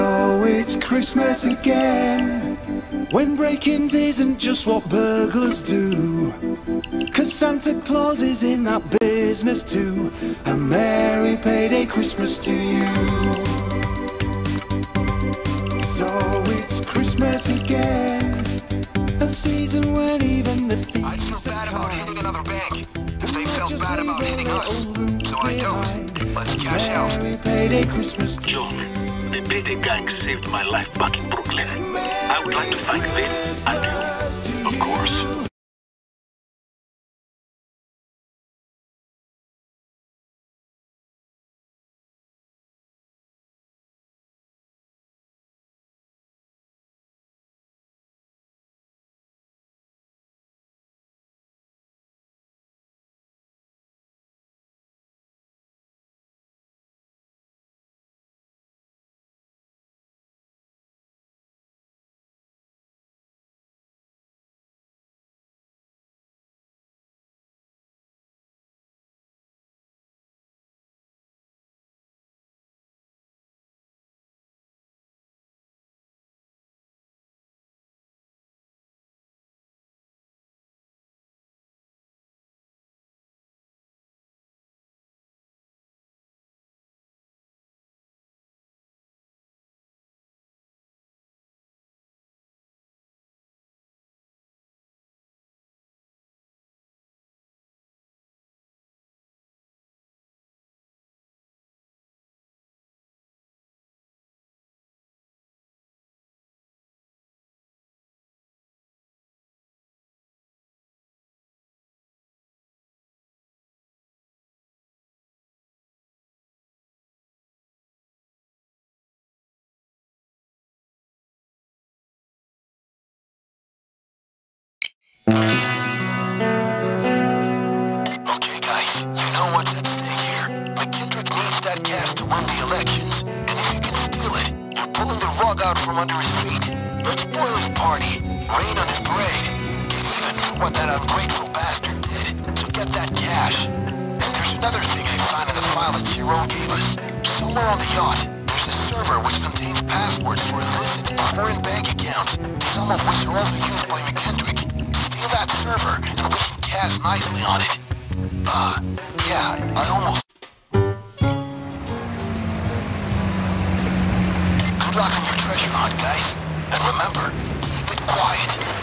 So it's Christmas again When break-ins isn't just what burglars do Cause Santa Claus is in that business too A merry payday Christmas to you So it's Christmas again A season when even the thieves I feel bad about hitting another bank. If they felt bad about hitting us. So I don't. Let's cash out. Merry payday Christmas to John, the Payday Gang saved my life back in Brooklyn. I would like to thank them and you, of course. Rug out from under his feet. Let's spoil his party, rain on his parade, get even for what that ungrateful bastard did. So get that cash. And there's another thing I found in the file that Tyrone gave us. Somewhere on the yacht, there's a server which contains passwords for illicit foreign bank accounts, some of which are also used by McKendrick. Steal that server, and we can cash nicely on it. Uh, yeah, I almost... Good luck on your treasure hunt, guys. And remember, keep it quiet.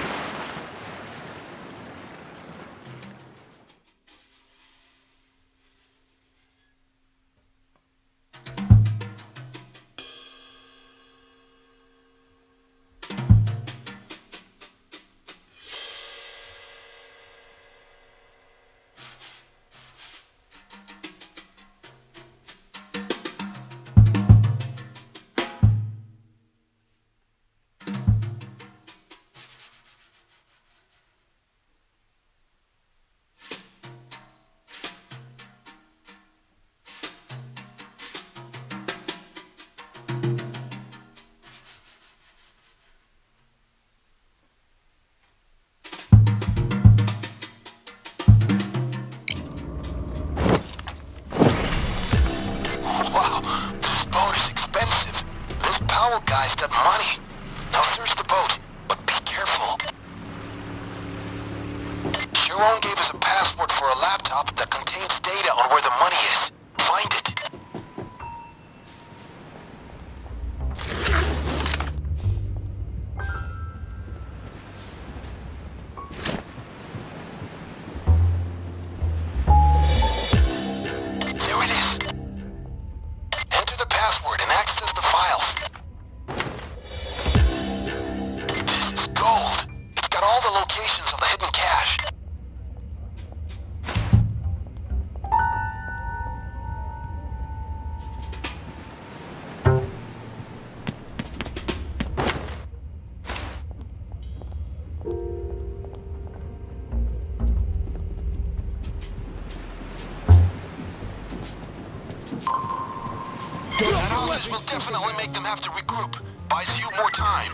Hostage will definitely make them have to regroup. Buys you more time.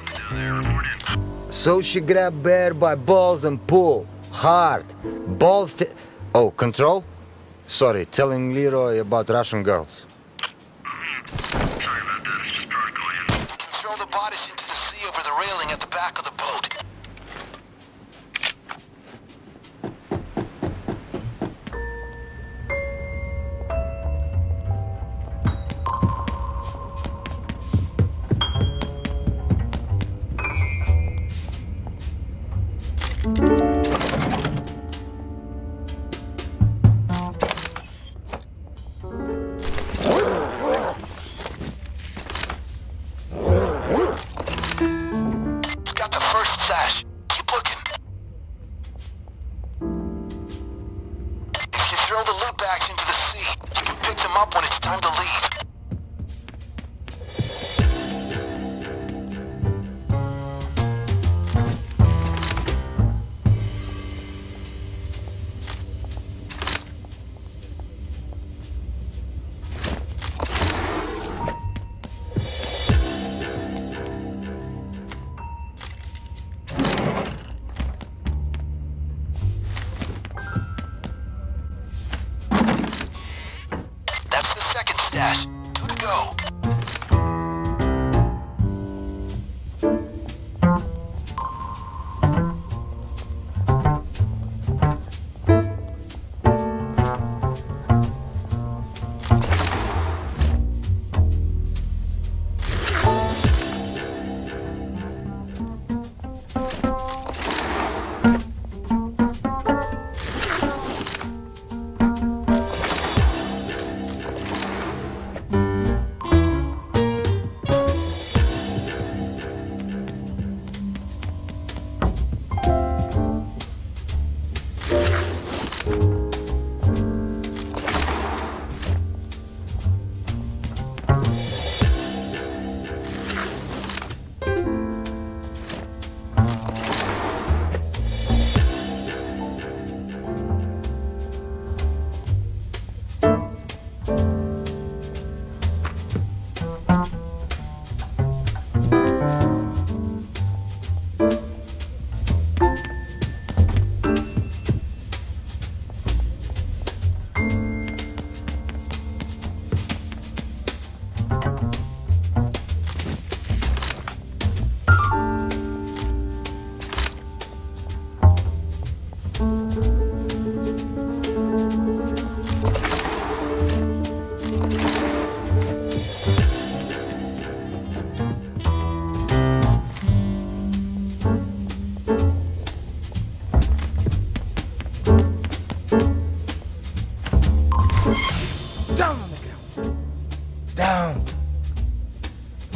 So she grabbed Bear by balls and pull. Hard. Balls t- Oh, control? Sorry, telling Leroy about Russian girls. Let's go.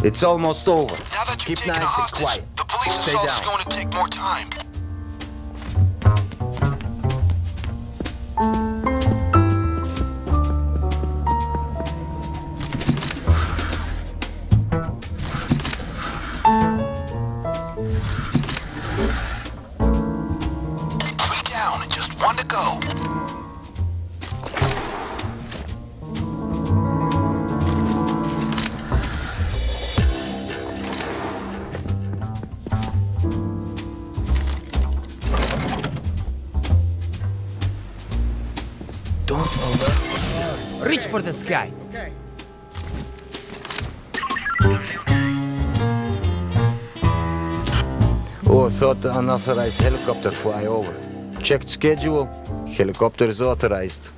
It's almost over. Keep nice and quiet. The police Stay down. is going to take more time. okay, for this guy. Okay. Oh, thought the unauthorized helicopter fly over. Checked schedule. Helicopter is authorized.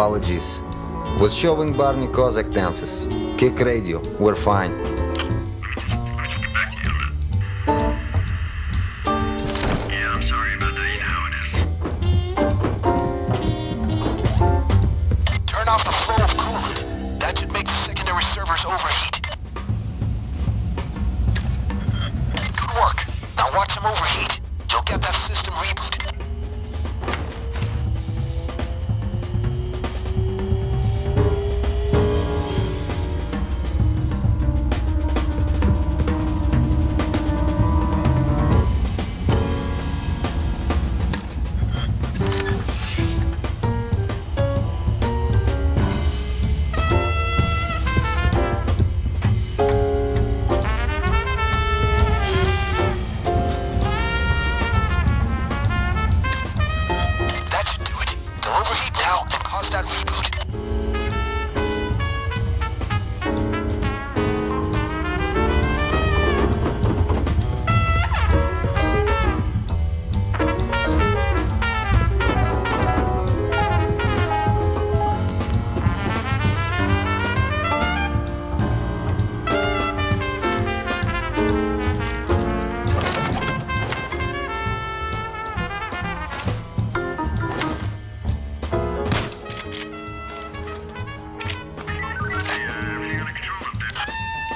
apologies, was showing Barney Cossack dances. Kick radio, we're fine.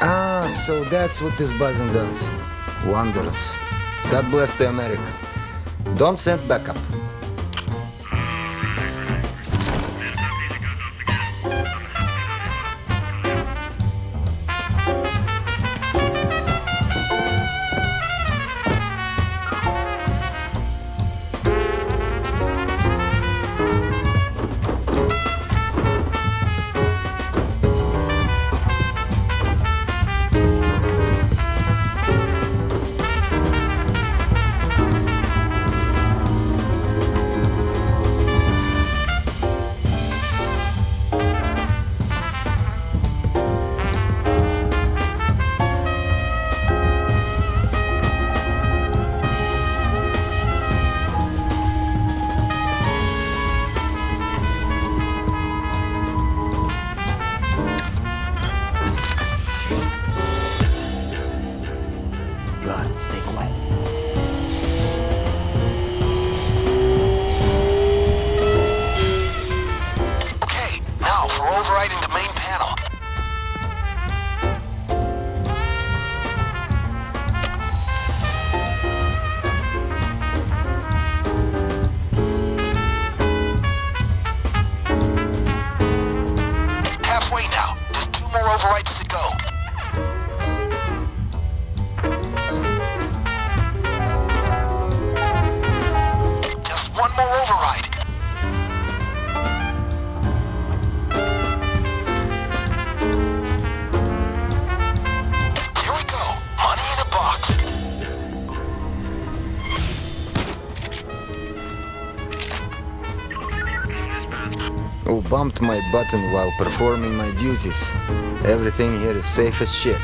Ah, so that's what this button does. Wonders. God bless the America. Don't send backup. who bumped my button while performing my duties. Everything here is safe as shit.